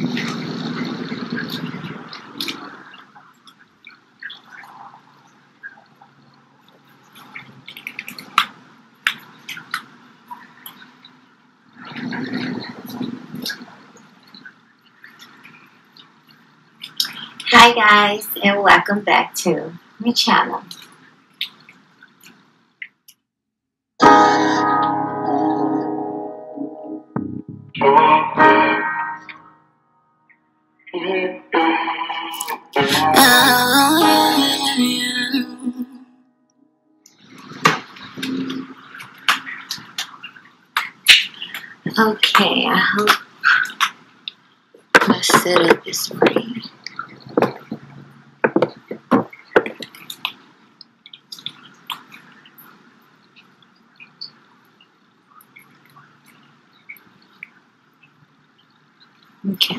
Hi guys and welcome back to my channel. Okay, I hope my setup is right. Okay.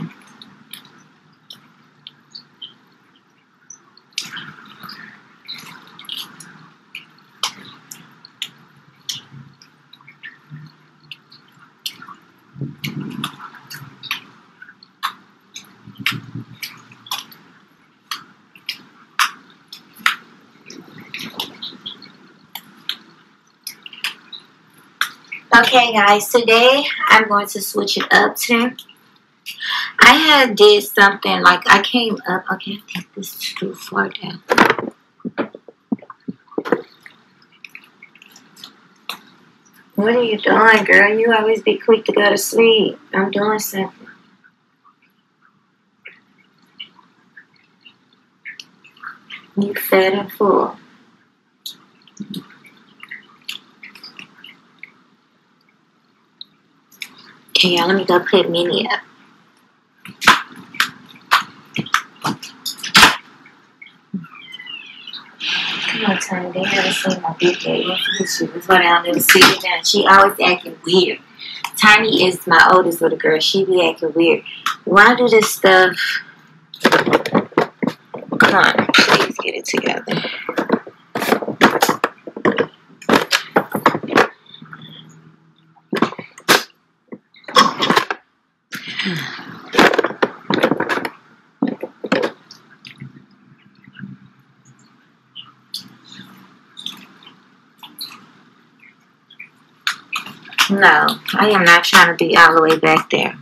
Okay guys, today I'm going to switch it up today. I had did something like I came up. Okay, I think this is too far down. What are you doing, girl? You always be quick to go to sleep. I'm doing something. You fed and full. Okay, y'all, let me go put Minnie up. Come on, Tiny. They haven't seen my big day. She was go down there to see it. She always acting weird. Tiny is my oldest little girl. She be acting weird. Why do this stuff? Come on, please get it together. No, I am not trying to be all the way back there.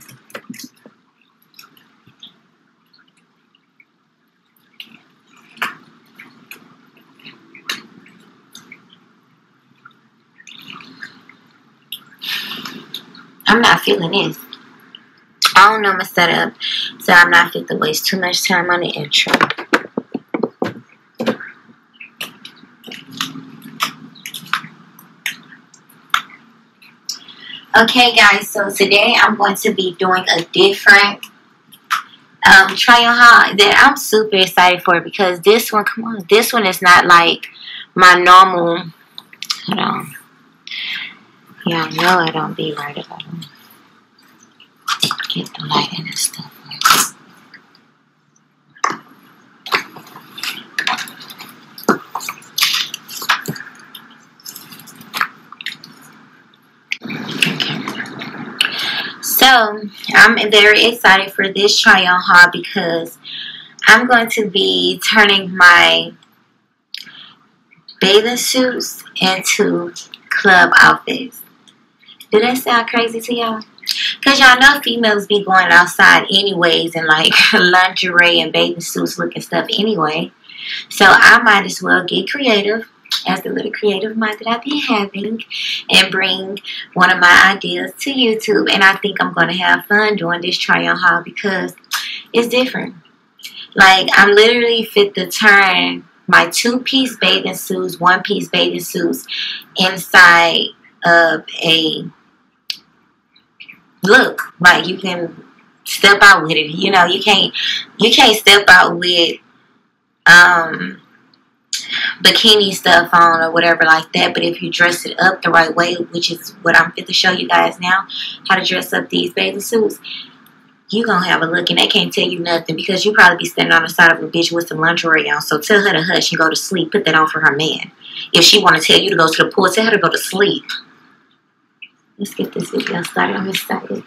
I'm not feeling this. I don't know my setup, so I'm not fit to waste too much time on the intro. Okay, guys, so today I'm going to be doing a different um, try on haul that I'm super excited for because this one, come on, this one is not like my normal, hold on. Y'all know I don't be right about them. Get the lighting and stuff. So, I'm very excited for this try on haul because I'm going to be turning my bathing suits into club outfits. Do that sound crazy to y'all? Because y'all know females be going outside anyways in like lingerie and bathing suits looking stuff anyway. So I might as well get creative as the little creative mind that I've been having and bring one of my ideas to YouTube. And I think I'm going to have fun doing this try on haul because it's different. Like, I'm literally fit to turn my two piece bathing suits, one piece bathing suits inside of a look. Like, you can step out with it. You know, you can't, you can't step out with, um, bikini stuff on or whatever like that. But if you dress it up the right way, which is what I'm fit to show you guys now, how to dress up these bathing suits, you gonna have a look and they can't tell you nothing because you probably be standing on the side of a bitch with some lingerie on. So tell her to hush and go to sleep. Put that on for her man. If she want to tell you to go to the pool, tell her to go to sleep. Let's get this video started. I'm excited.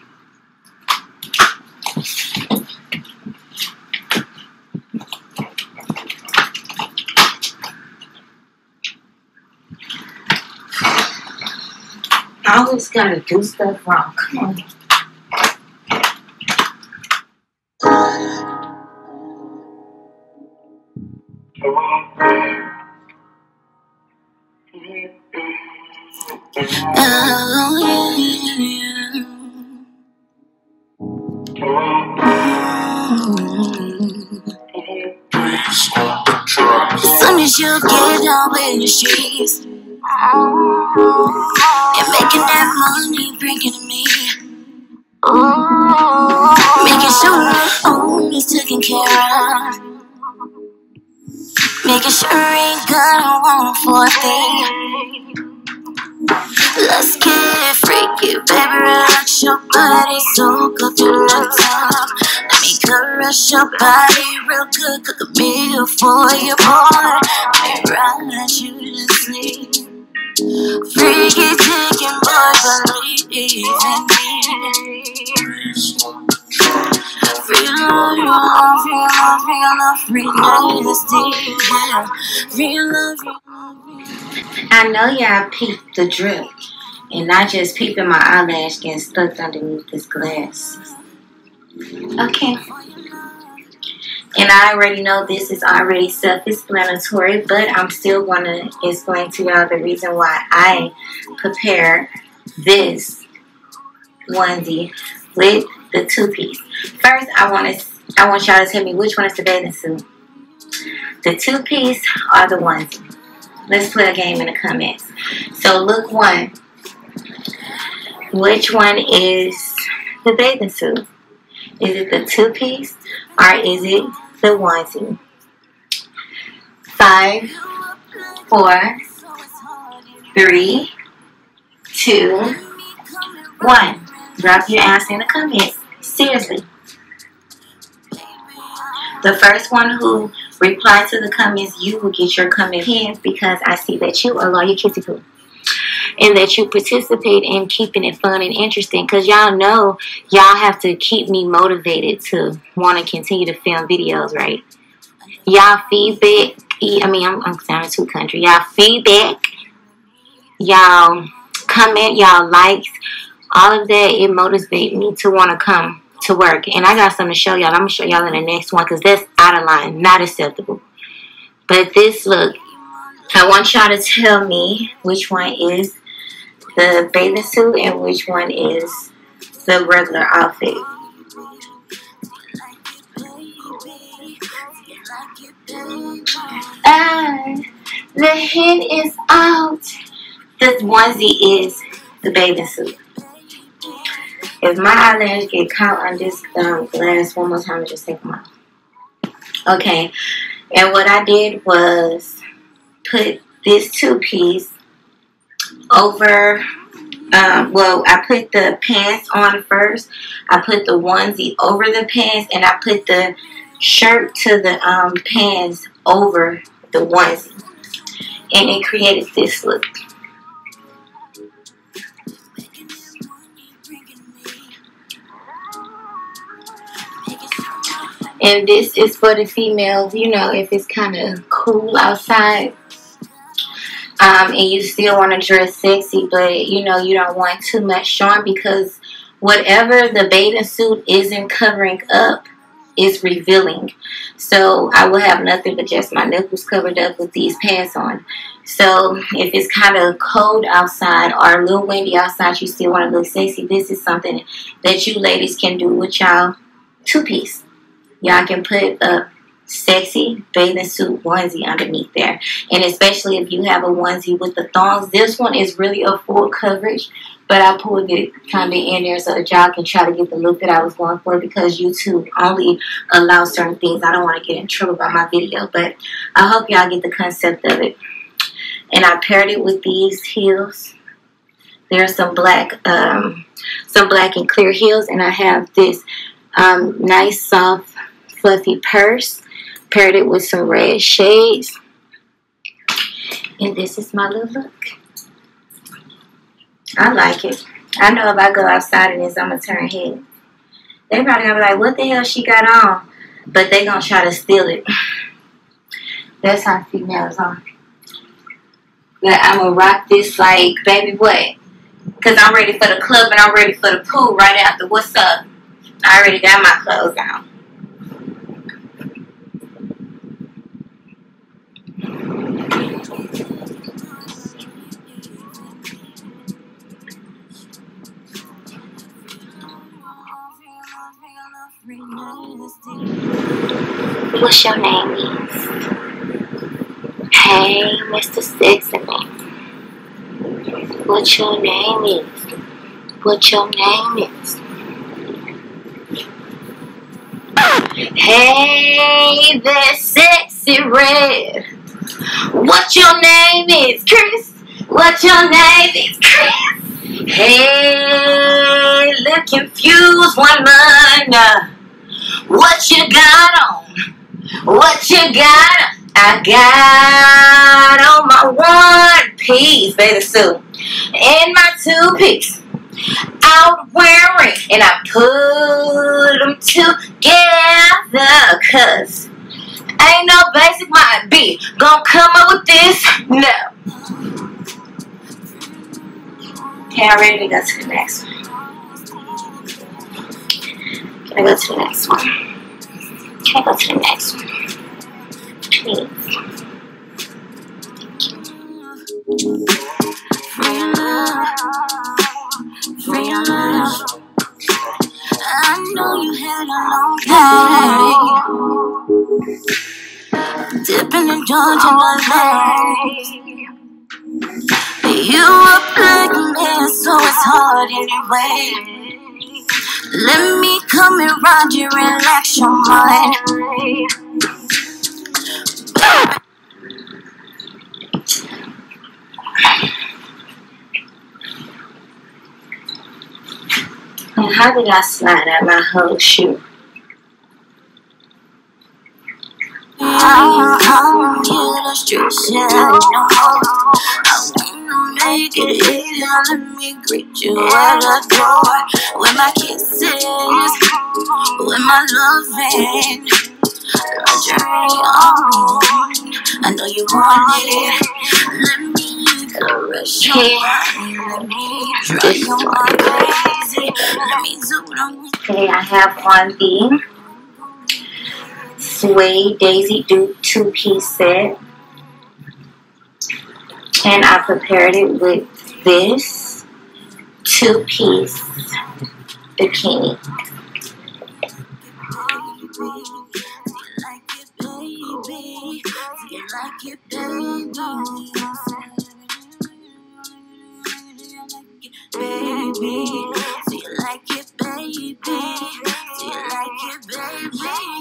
I always gotta do stuff wrong. Come on. Oh. You get down with the streets, you're making that money, bringing me. Making sure my own is taken care of. Making sure ain't gonna want for a thing. Let's get freaky, baby. Relax your body, so good to the top. Let me caress your body real good, cook a meal for your boy. Let me ride you to sleep. Freaky, taking boy, believe in me. I know y'all peeped the drip. And not just peeping my eyelash getting stuck underneath this glass. Okay. And I already know this is already self-explanatory, but I'm still going to explain to y'all the reason why I prepare this onesie with the two-piece. First, I want to I want y'all to tell me which one is the bathing suit. The two-piece or the onesie. Let's play a game in the comments. So look one. Which one is the bathing suit? Is it the two-piece or is it the onesie? Five, four, three, two, one. Drop your answer in the comments. Seriously. The first one who replies to the comments, you will get your comment pinned because I see that you are loyal Kissy Poo and that you participate in keeping it fun and interesting because y'all know y'all have to keep me motivated to want to continue to film videos, right? Y'all feedback, I mean, I'm, I'm sounding too country. Y'all feedback, y'all comment, y'all likes, all of that, it motivates me to want to come to work. And I got something to show y'all. I'm going to show y'all in the next one because that's out of line, not acceptable. But this look, I want y'all to tell me which one is the bathing suit and which one is the regular outfit. Ah, the hen is out. This onesie is the bathing suit. If my eyelash get caught on this um, glass one more time, just take them off. Okay, and what I did was put this two piece over, um, well, I put the pants on first. I put the onesie over the pants and I put the shirt to the um, pants over the onesie. And it created this look. And this is for the females, you know, if it's kind of cool outside um, and you still want to dress sexy, but you know you don't want too much showing because whatever the bathing suit isn't covering up is revealing. So I will have nothing but just my nipples covered up with these pants on. So if it's kind of cold outside or a little windy outside, you still want to look sexy. This is something that you ladies can do with y'all two piece. Y'all can put up sexy bathing suit onesie underneath there. And especially if you have a onesie with the thongs. This one is really a full coverage, but I pulled it kind of in there so that y'all can try to get the look that I was going for because YouTube only allows certain things. I don't want to get in trouble by my video, but I hope y'all get the concept of it. And I paired it with these heels. There's some black, um, some black and clear heels, and I have this um, nice, soft, fluffy purse paired it with some red shades. And this is my little look. I like it. I know if I go outside in this, I'm going to turn head. They probably going to be like, what the hell she got on? But they going to try to steal it. That's how females are. But I'm going to rock this like, baby, what? Because I'm ready for the club and I'm ready for the pool right after. What's up? I already got my clothes on. What's your name is? Hey, Mr. Man. What your name is? What your name is? Hey, that sexy red. What your name is, Chris? What your name is, Chris? Hey, look confused one man. What you got on? What you got? I got on my one piece baby suit and my two piece out wearing and I put them together cause ain't no basic might be gonna come up with this no. Okay I'm ready to go to the next one. Can I go to the next one can I go to the next one please. I know you had a long day, dipping and dodging the lake. You were me, so it's hard anyway. Let me come and ride you, relax your mind. And how did I slide out my whole shoe? Uh-huh, uh-huh, I don't get the streets anymore. I wanna make it easy. Let me greet you at the door with my kisses, with my loving, lingerie on. I know you want it. Let me caress your body. Let me drive mind crazy. Let me do what I want. Okay, I have on the suede Daisy Duke two-piece set. And I prepared it with this two-piece bikini. Baby, do you like it, baby? Do you like it, baby?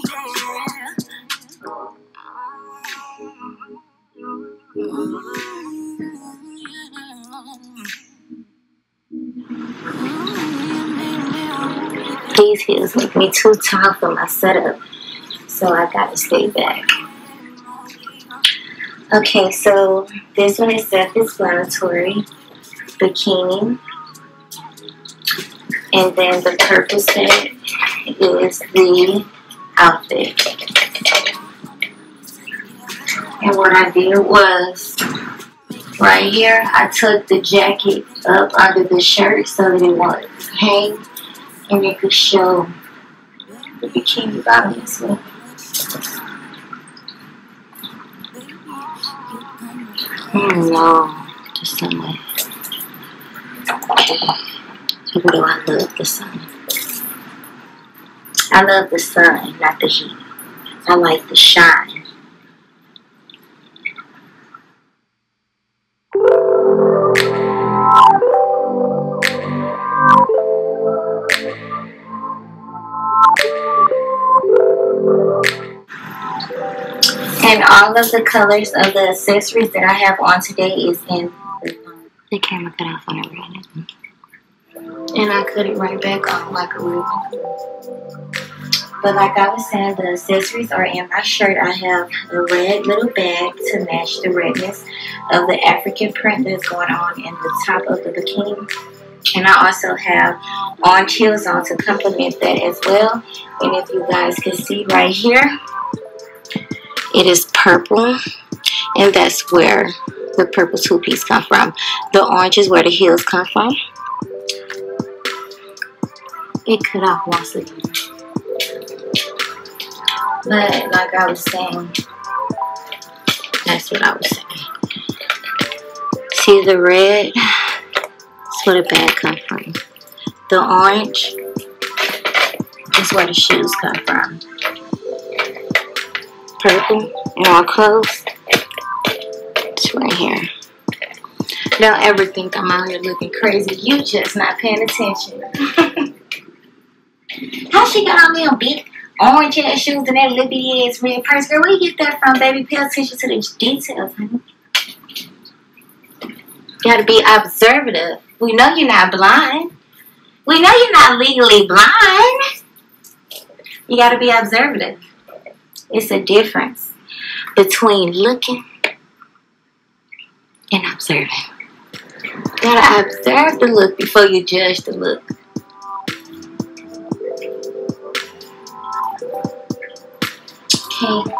Make me too tall for my setup, so I gotta stay back. Okay, so this one is self-explanatory bikini, and then the purple set is the outfit. And what I did was, right here, I took the jacket up under the shirt so that it won't hang and it could show the bikini bottom as well. Oh no, the sunlight. Even though I love the sun. I love the sun, not the heat. I like the shine. And all of the colors of the accessories that I have on today is in the camera cut off on it right now. And I cut it right back on like a real But like I was saying, the accessories are in my shirt. I have a red little bag to match the redness of the African print that's going on in the top of the bikini. And I also have orange heels on to complement that as well. And if you guys can see right here, it is purple. And that's where the purple two-piece come from. The orange is where the heels come from. It cut off once again. But like I was saying, that's what I was saying. See the red? That's where the bag come from. The orange is where the shoes come from. Purple and all clothes. It's right here. Don't ever think I'm out here looking crazy. You just not paying attention. How she got on them big orange ass shoes and that lippy ass red purse? Girl, where you get that from, baby? Pay attention to the details, honey. You Gotta be observative. We know you're not blind. We know you're not legally blind. You gotta be observative. It's a difference between looking and observing. You gotta observe the look before you judge the look. Okay.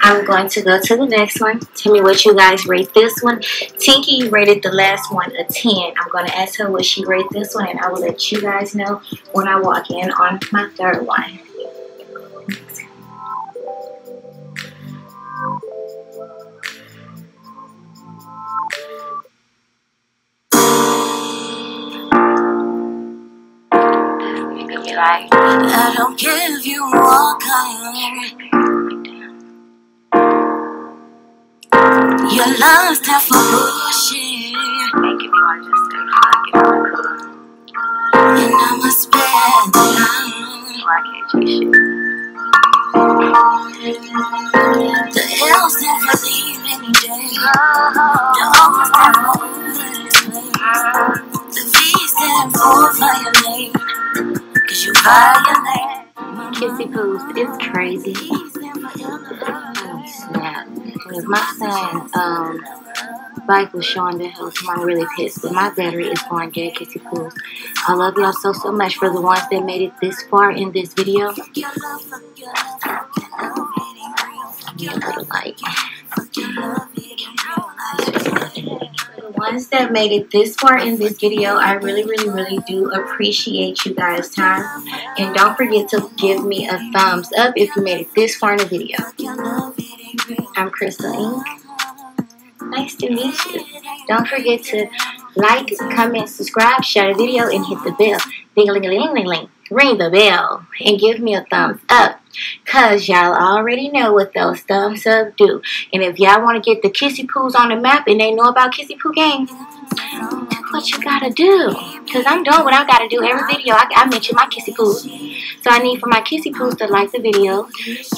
I'm going to go to the next one. Tell me what you guys rate this one. Tinky rated the last one a 10. I'm going to ask her what she rated this one, and I will let you guys know when I walk in on my third one. I don't if you walk on Your love stand for bullshit. Making me want to just it. And I must spend the time. Why can't you The L stand for leave any day. The O stand Violate. Kissy Poos, it's crazy. Oh, snap. Because my son, um, bike was showing the health, so I'm really pissed. But my battery is going dead, Kissy Poos. I love y'all so, so much for the ones that made it this far in this video. Give a little like. Ones that made it this far in this video, I really, really, really do appreciate you guys' time. And don't forget to give me a thumbs up if you made it this far in the video. I'm Crystal Ink. Nice to meet you. Don't forget to like, comment, subscribe, share the video, and hit the bell. Ding a ling a ling ling. Ring the bell and give me a thumbs up. Cause y'all already know what those thumbs up do. And if y'all want to get the Kissy Poos on the map and they know about Kissy Poo Gang, that's what you gotta do. Cause I'm doing what I gotta do every video. I, I mention my Kissy Poos. So I need for my Kissy Poos to like the video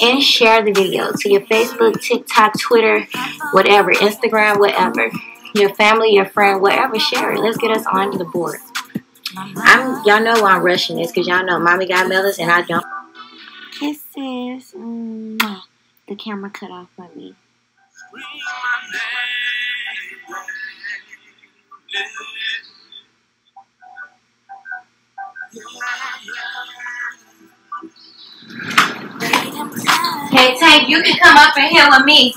and share the video to your Facebook, TikTok, Twitter, whatever, Instagram, whatever. Your family, your friend, whatever, share it. Let's get us on the board. I'm y'all know why I'm rushing this because y'all know mommy got melons and I don't. Kisses. Mm, the camera cut off on me. Hey Tank, you can come up in here with me.